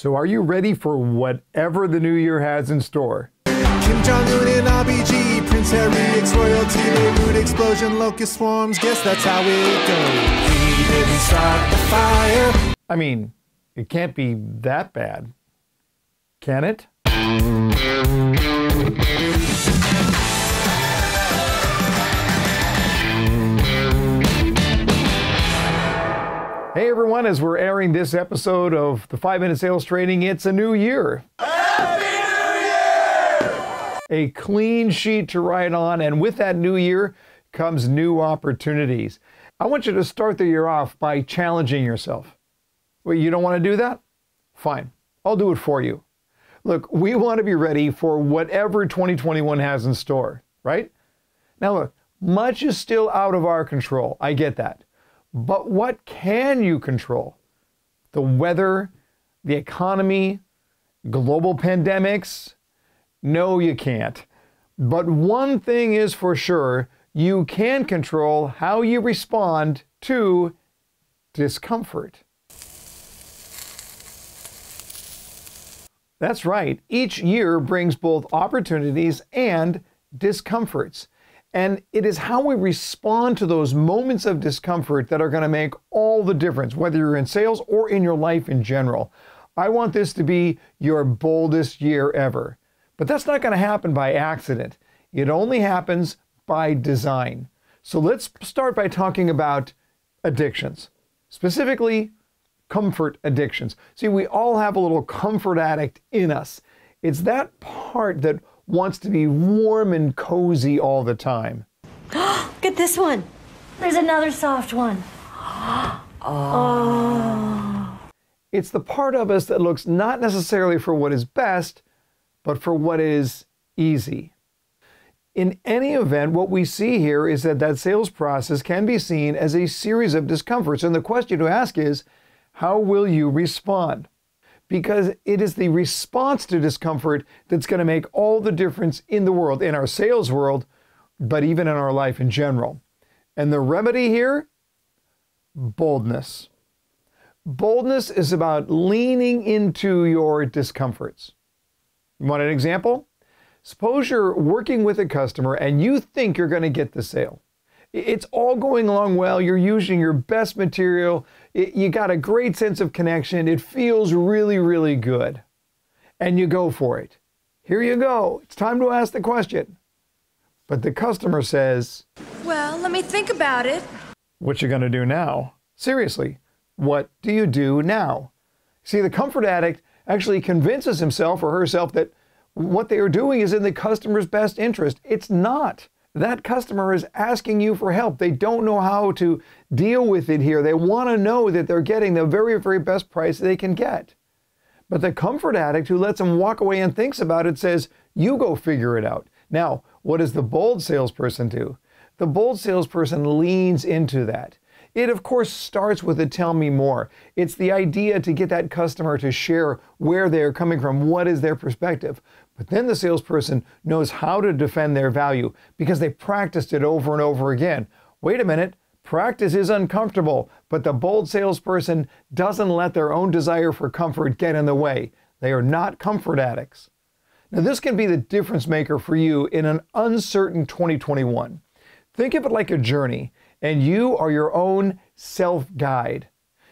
So, are you ready for whatever the new year has in store? Kim Jong Un and RBG, Prince Harry, royalty, Beirut explosion, locust swarms. Guess that's how it goes. We didn't start the fire. I mean, it can't be that bad, can it? Hey everyone, as we're airing this episode of the 5 Minute Sales Training, it's a new year. Happy New Year! A clean sheet to write on, and with that new year comes new opportunities. I want you to start the year off by challenging yourself. Well, you don't want to do that? Fine, I'll do it for you. Look, we want to be ready for whatever 2021 has in store, right? Now, look, much is still out of our control. I get that. But what can you control? The weather, the economy, global pandemics? No, you can't. But one thing is for sure you can control how you respond to discomfort. That's right, each year brings both opportunities and discomforts. And it is how we respond to those moments of discomfort that are going to make all the difference, whether you're in sales or in your life in general. I want this to be your boldest year ever. But that's not going to happen by accident. It only happens by design. So let's start by talking about addictions, specifically comfort addictions. See, we all have a little comfort addict in us. It's that part that wants to be warm and cozy all the time. Look at this one. There's another soft one. oh. It's the part of us that looks not necessarily for what is best, but for what is easy. In any event, what we see here is that that sales process can be seen as a series of discomforts. And the question to ask is, how will you respond? Because it is the response to discomfort that's going to make all the difference in the world, in our sales world, but even in our life in general. And the remedy here boldness. Boldness is about leaning into your discomforts. You want an example? Suppose you're working with a customer and you think you're going to get the sale. It's all going along well. You're using your best material. you got a great sense of connection. It feels really, really good. And you go for it. Here you go. It's time to ask the question. But the customer says, Well, let me think about it. What you going to do now? Seriously, what do you do now? See, the comfort addict actually convinces himself or herself that what they are doing is in the customer's best interest. It's not that customer is asking you for help. They don't know how to deal with it here. They want to know that they're getting the very, very best price they can get. But the comfort addict who lets them walk away and thinks about it says, You go figure it out. Now, what does the bold salesperson do? The bold salesperson leans into that. It, of course, starts with a tell me more. It's the idea to get that customer to share where they're coming from, what is their perspective. But then the salesperson knows how to defend their value because they practiced it over and over again. Wait a minute, practice is uncomfortable, but the bold salesperson doesn't let their own desire for comfort get in the way. They are not comfort addicts. Now, this can be the difference maker for you in an uncertain 2021. Think of it like a journey and you are your own self guide.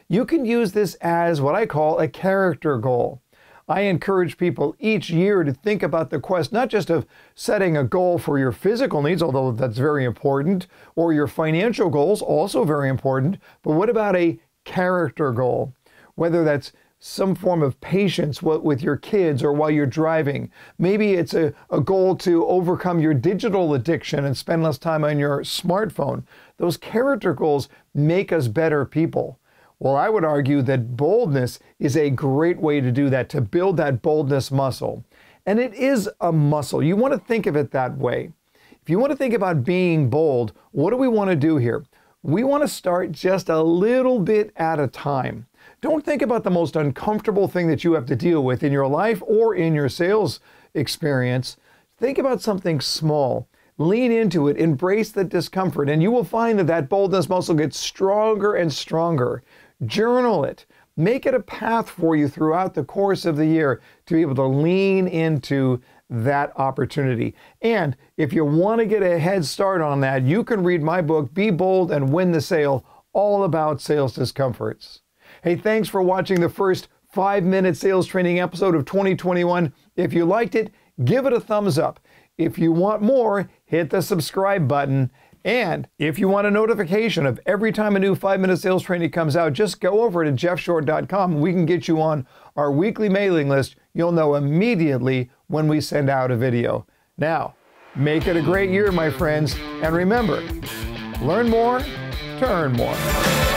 You can use this as what I call a character goal. I encourage people each year to think about the quest, not just of setting a goal for your physical needs, although that's very important, or your financial goals, also very important, but what about a character goal? Whether that's some form of patience with your kids or while you're driving. Maybe it's a, a goal to overcome your digital addiction and spend less time on your smartphone. Those character goals make us better people. Well, I would argue that boldness is a great way to do that, to build that boldness muscle. And it is a muscle. You want to think of it that way. If you want to think about being bold, what do we want to do here? We want to start just a little bit at a time. Don't think about the most uncomfortable thing that you have to deal with in your life or in your sales experience. Think about something small. Lean into it, embrace the discomfort, and you will find that that boldness muscle gets stronger and stronger. Journal it. make it a path for you throughout the course of the year to be able to lean into that opportunity. And if you want to get a head start on that, you can read my book, Be Bold and Win the Sale, all about sales discomforts. Hey, thanks for watching the first five minute sales training episode of 2021. If you liked it, give it a thumbs up. If you want more, hit the subscribe button. And if you want a notification of every time a new five minute sales training comes out, just go over to jeffshore.com. We can get you on our weekly mailing list. You'll know immediately when we send out a video. Now, make it a great year, my friends. And remember, learn more to earn more.